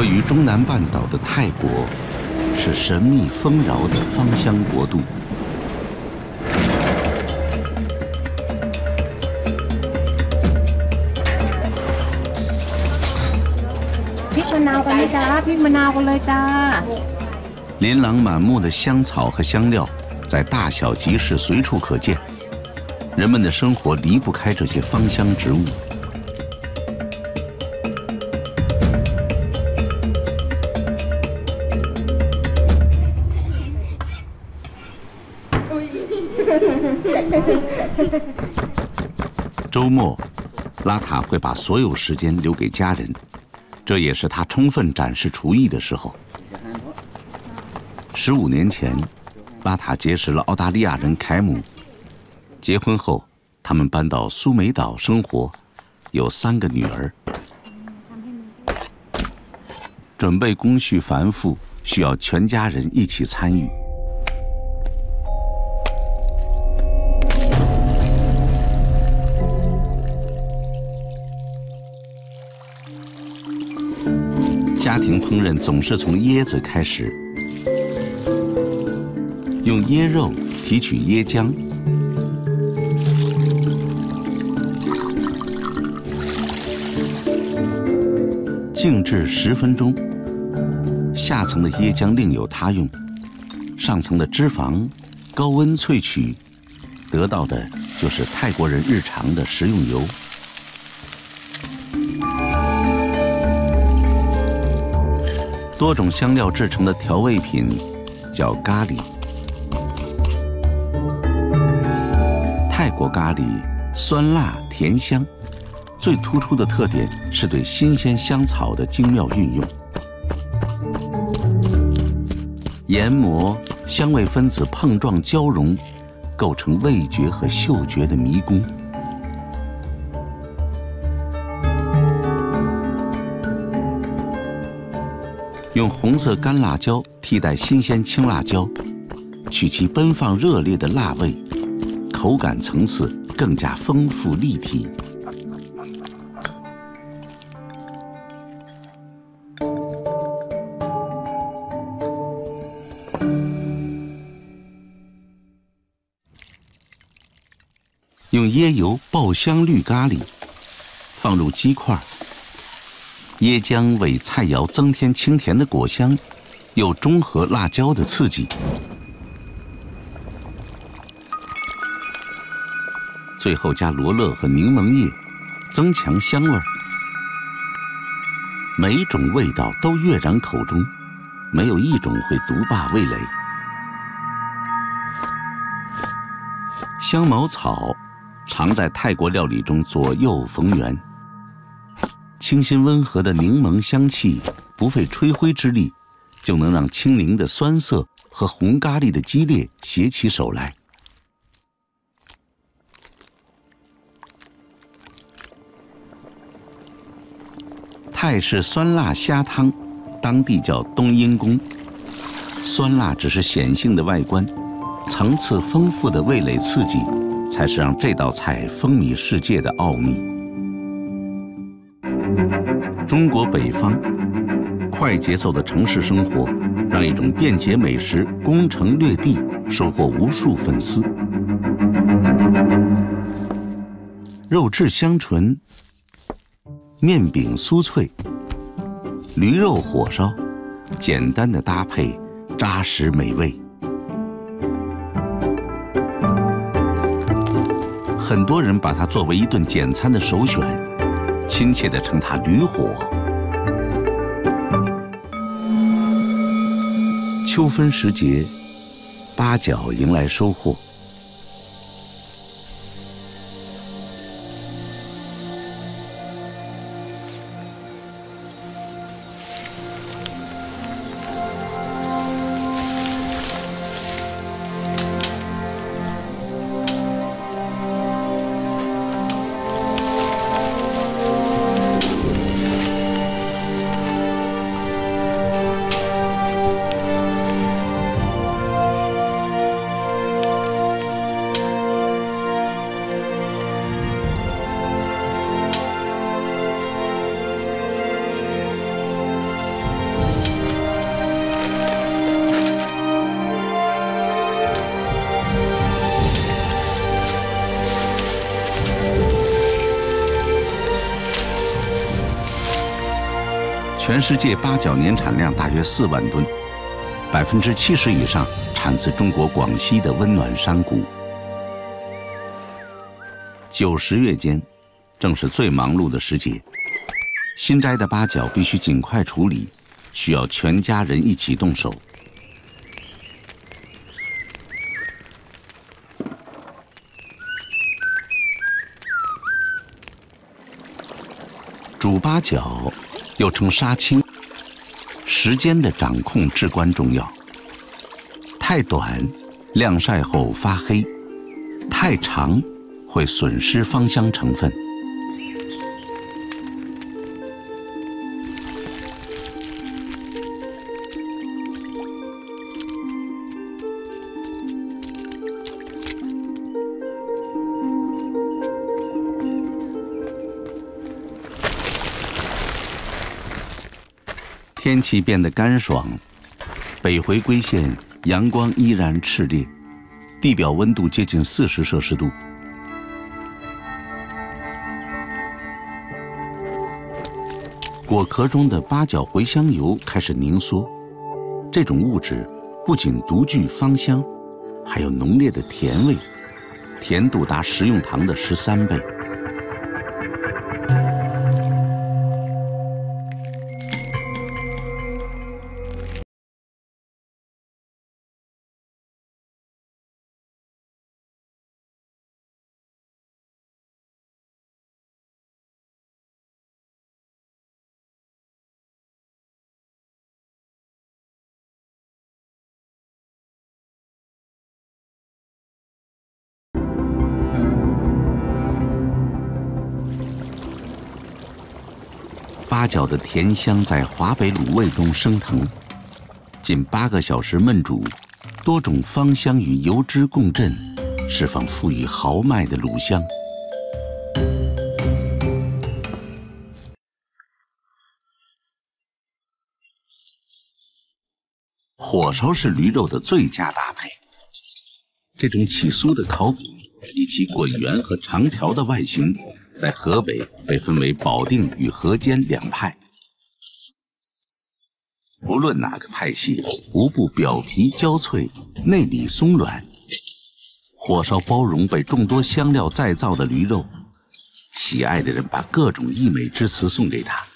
位于中南半岛的泰国，是神秘丰饶的芳香国度。琳琅满目的香草和香料，在大小集市随处可见。人们的生活离不开这些芳香植物。周末，拉塔会把所有时间留给家人，这也是他充分展示厨艺的时候。十五年前，拉塔结识了澳大利亚人凯姆。结婚后，他们搬到苏梅岛生活，有三个女儿。准备工序繁复，需要全家人一起参与。家庭烹饪总是从椰子开始，用椰肉提取椰浆，静置十分钟。下层的椰浆另有他用，上层的脂肪高温萃取，得到的就是泰国人日常的食用油。多种香料制成的调味品叫咖喱。泰国咖喱酸辣甜香，最突出的特点是对新鲜香草的精妙运用。研磨香味分子碰撞交融，构成味觉和嗅觉的迷宫。用红色干辣椒替代新鲜青辣椒，取其奔放热烈的辣味，口感层次更加丰富立体。用椰油爆香绿咖喱，放入鸡块。椰浆为菜肴增添清甜的果香，又中和辣椒的刺激。最后加罗勒和柠檬叶，增强香味儿。每种味道都跃然口中，没有一种会独霸味蕾。香茅草常在泰国料理中左右逢源。清新温和的柠檬香气，不费吹灰之力，就能让青柠的酸涩和红咖喱的激烈携起手来。泰式酸辣虾汤，当地叫冬阴功。酸辣只是显性的外观，层次丰富的味蕾刺激，才是让这道菜风靡世界的奥秘。中国北方快节奏的城市生活，让一种便捷美食攻城略地，收获无数粉丝。肉质香醇，面饼酥脆，驴肉火烧，简单的搭配，扎实美味。很多人把它作为一顿简餐的首选。亲切地称它“驴火”。秋分时节，八角迎来收获。全世界八角年产量大约四万吨，百分之七十以上产自中国广西的温暖山谷。九十月间，正是最忙碌的时节，新摘的八角必须尽快处理，需要全家人一起动手。煮八角，又称杀青，时间的掌控至关重要。太短，晾晒后发黑；太长，会损失芳香成分。天气变得干爽，北回归线阳光依然炽烈，地表温度接近四十摄氏度。果壳中的八角茴香油开始凝缩，这种物质不仅独具芳香，还有浓烈的甜味，甜度达食用糖的十三倍。八角的甜香在华北卤味中升腾，近八个小时焖煮，多种芳香与油脂共振，释放富于豪迈的卤香。火烧是驴肉的最佳搭配。这种起酥的烤饼以及滚圆和长条的外形。在河北被分为保定与河间两派，无论哪个派系，无不表皮焦脆，内里松软。火烧包容被众多香料再造的驴肉，喜爱的人把各种溢美之词送给他。